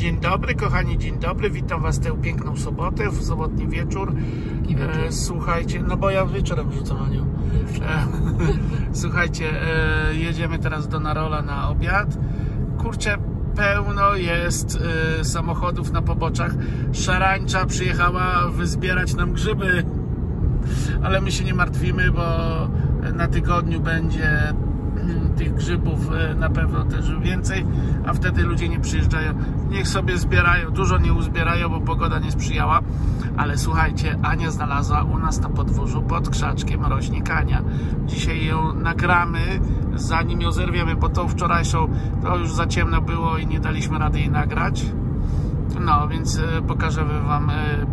Dzień dobry, kochani, dzień dobry. Witam Was tę piękną sobotę, w sobotni wieczór. E, słuchajcie, no bo ja wieczorem rzucam Aniu. E, słuchajcie, e, jedziemy teraz do Narola na obiad. Kurczę, pełno jest e, samochodów na poboczach. Szarańcza przyjechała wyzbierać nam grzyby, ale my się nie martwimy, bo na tygodniu będzie tych grzybów e, na pewno też więcej, a wtedy ludzie nie przyjeżdżają. Niech sobie zbierają, dużo nie uzbierają, bo pogoda nie sprzyjała. Ale słuchajcie, Ania znalazła u nas na podwórzu pod krzaczkiem rośnie Ania. Dzisiaj ją nagramy, zanim ją zerwiemy, bo tą wczorajszą to już za ciemno było i nie daliśmy rady jej nagrać. No, więc e, pokażę Wam e, m,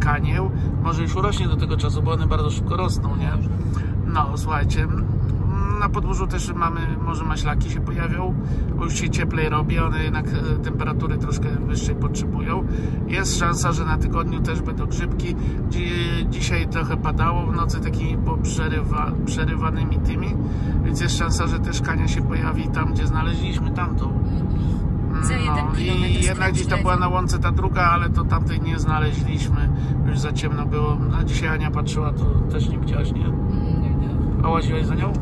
Kanię. Może już urośnie do tego czasu, bo one bardzo szybko rosną, nie? No, słuchajcie, na podwórzu też mamy, może maślaki się pojawią, bo już się cieplej robi, one jednak e, temperatury troszkę wyższej potrzebują. Jest szansa, że na tygodniu też będą grzybki. Dzi- Dzisiaj trochę padało, w nocy takimi poprzerywa, przerywanymi tymi, więc jest szansa, że też Kania się pojawi tam, gdzie znaleźliśmy tamtą. Jeden No, I jednak gdzieś tam była na łące ta druga, ale to tamtej nie znaleźliśmy. Już za ciemno było. A dzisiaj Ania patrzyła, to też nie widziałaś, nie? Nie, nie. A łaziłaś za nią?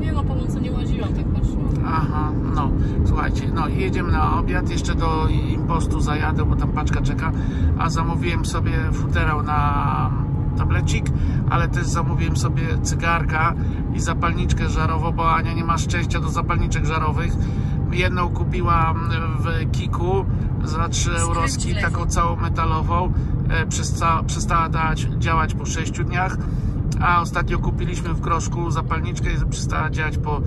Nie no, po nocy nie łaziłam, tak patrzyłam. Aha, no. Słuchajcie, no jedziemy na obiad. Jeszcze do impostu zajadę, bo tam paczka czeka. A zamówiłem sobie futerał na tablecik, ale też zamówiłem sobie cygarka i zapalniczkę żarową, bo Ania nie ma szczęścia do zapalniczek żarowych. Jedną kupiłam w Kiku za 3 euroski, taką całą metalową. E, Przesta, przestała dać, działać po 6 dniach. A ostatnio kupiliśmy w groszku zapalniczkę i przestała działać po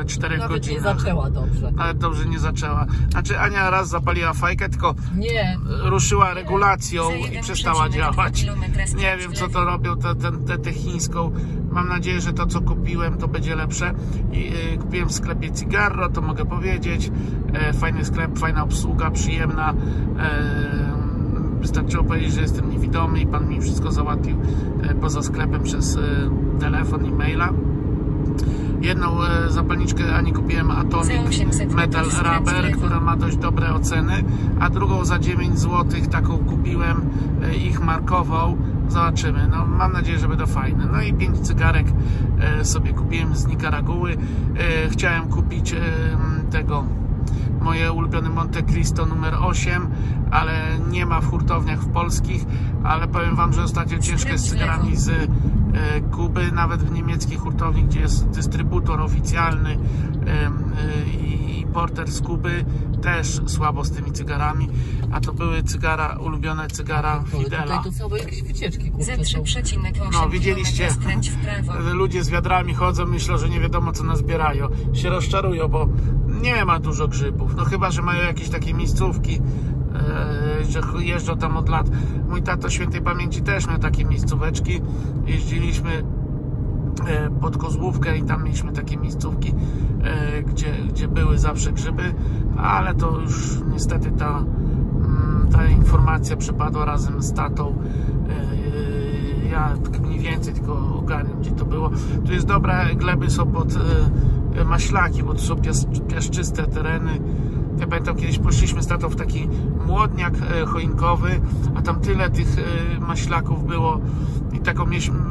e, 4 Nawet nie godzinach. zaczęła dobrze. Ale dobrze nie zaczęła. Znaczy Ania raz zapaliła fajkę, tylko Nie, ruszyła regulacją i przestała działać. Nie wiem co to robią, tę te, te, te chińską. Mam nadzieję, że to co kupiłem to będzie lepsze. I, y, kupiłem w sklepie Cigarro, to mogę powiedzieć. E, fajny sklep, fajna obsługa, przyjemna. E, wystarczyło powiedzieć, że jestem niewidomy i pan mi wszystko załatwił e, poza sklepem przez e, telefon i maila. Jedną e, zapalniczkę Ani kupiłem Atomic 800 Metal Rubber, która ma dość dobre oceny, a drugą za 9 zł taką kupiłem, ich markową. Zobaczymy. No, mam nadzieję, że będą fajne. No i 5 cygarek sobie kupiłem z Nikaraguły. Chciałem kupić tego moje ulubione Monte Cristo numer 8, ale nie ma w hurtowniach w polskich, ale powiem Wam, że ostatnio ciężko jest z cygarami z e, Kuby, nawet w niemieckich hurtowni, gdzie jest dystrybutor oficjalny importer z Kuby, też słabo z tymi cygarami, a to były cygara, ulubione cygara Fidela. tutaj to całe jakieś wycieczki Za kurczę są. 3,8 No, widzieliście? Ludzie z wiadrami chodzą, myślą, że nie wiadomo co nazbierają. Się rozczarują, bo nie ma dużo grzybów. No chyba, że mają jakieś takie miejscówki, e, że jeżdżą tam od lat. Mój tato świętej pamięci też miał takie miejscóweczki. Jeździliśmy pod Kozłówkę i tam mieliśmy takie miejscówki, e, gdzie, gdzie były zawsze grzyby, ale to już niestety ta, mm, ta informacja przepadła razem z tatą. E, Ja tak mniej więcej tylko ogarniam, gdzie to było. Tu jest dobre, gleby są pod e, e, maślaki, bo to są pias, piaszczyste tereny. Ja pamiętam, kiedyś poszliśmy z tatą w taki młodniak e, choinkowy, a tam tyle tych e, maślaków było i taką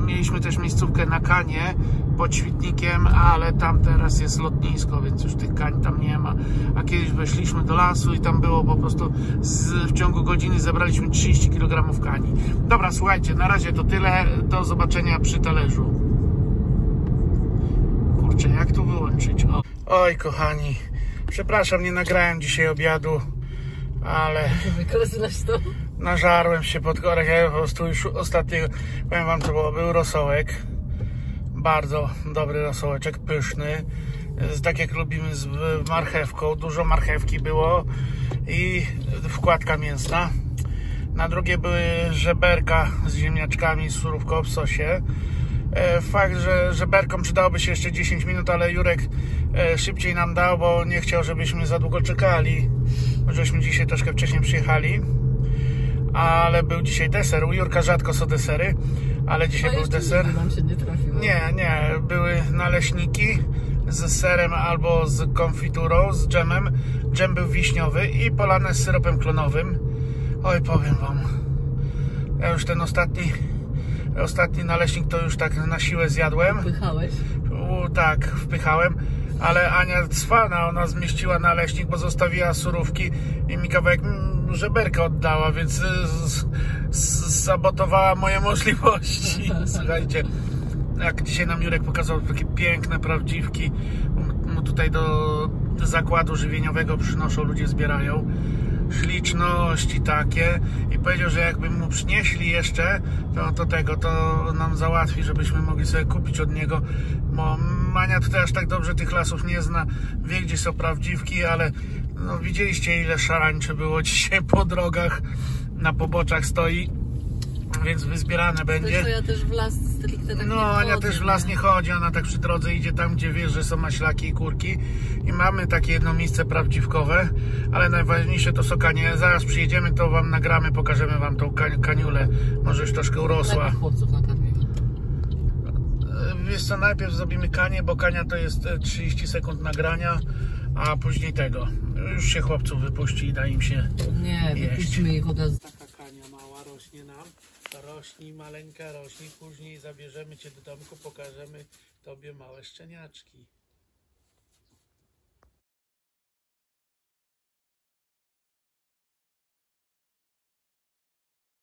mieliśmy, też miejscówkę na Kanie pod Świtnikiem, ale tam teraz jest lotnisko, więc już tych kań tam nie ma. A kiedyś weszliśmy do lasu i tam było po prostu z, w ciągu godziny zebraliśmy 30 kg kani. Dobra, słuchajcie, na razie to tyle. Do zobaczenia przy talerzu. Kurczę, jak tu wyłączyć? O. Oj, kochani, przepraszam, nie nagrałem dzisiaj obiadu, ale Zwykle znasz to? nażarłem się pod korek. Ja po prostu już ostatniego, powiem wam co było, był rosołek. Bardzo dobry rosołeczek, pyszny. Tak jak lubimy z marchewką. Dużo marchewki było i wkładka mięsna. Na drugie były żeberka z ziemniaczkami, z surówką w sosie. E, Fakt, że żeberkom przydałoby się jeszcze 10 minut, ale Jurek e, szybciej nam dał, bo nie chciał, żebyśmy za długo czekali. Żeśmy dzisiaj troszkę wcześniej przyjechali. Ale był dzisiaj deser. U Jurka rzadko są desery, ale dzisiaj był deser. nie. Nie, nie, były naleśniki z serem albo z konfiturą, z dżemem. Dżem był wiśniowy i polane z syropem klonowym. Oj, powiem wam. Ja już ten ostatni, ostatni naleśnik to już tak na siłę zjadłem. Pychałeś? U, tak, wpychałem, ale Ania cwana, ona zmieściła naleśnik, bo zostawiła surówki i mi kawałek mm, żeberka oddała, więc y, sabotowała moje możliwości. Słuchajcie, jak dzisiaj nam Jurek pokazał takie piękne prawdziwki, mu tutaj do zakładu żywieniowego przynoszą, ludzie zbierają śliczności takie i powiedział, że jakby mu przynieśli jeszcze to, to tego, to nam załatwi, żebyśmy mogli sobie kupić od niego, bo Mania tutaj aż tak dobrze tych lasów nie zna, wie gdzie są prawdziwki, ale no widzieliście ile szarańczy było dzisiaj po drogach, na poboczach stoi, więc wyzbierane będzie. Zresztą ja też w las tak No, nie Ania też w las nie chodzi, ona tak przy drodze idzie tam, gdzie wiesz, że są maślaki i kurki. I mamy takie jedno miejsce prawdziwkowe, ale najważniejsze to są kanie. Zaraz przyjedziemy, to wam nagramy, pokażemy wam tą kan- kaniulę. Może już troszkę urosła. Lepiej chłopców nakarmimy. E, Wiesz co, najpierw zrobimy kanie, bo kania to jest e, 30 sekund nagrania, a później tego. Już się chłopców wypuści i da im się Nie, Jeść. wypuśćmy ich od razu. Taka kania mała rośnie nam. Rośnij, maleńka rośnij. Później zabierzemy cię do domku, pokażemy tobie małe szczeniaczki.